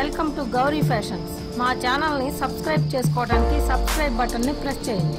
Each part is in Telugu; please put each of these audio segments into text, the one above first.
Welcome to Gauri fashions. మా ఛానల్ని సబ్స్క్రైబ్ చేసుకోవడానికి సబ్స్క్రైబ్ బటన్ని ప్రెస్ చేయండి.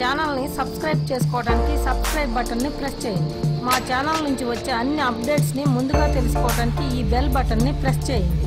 ఛానల్ని సబ్స్క్రైబ్ చేసుకోవడానికి సబ్స్క్రైబ్ బటన్ని ప్రెస్ చేయండి. మా ఛానల్ నుంచి వచ్చే అన్ని అప్డేట్స్ని ముందుగా తెలుసుకోవడానికి ఈ బెల్ బటన్ని ప్రెస్ చేయండి.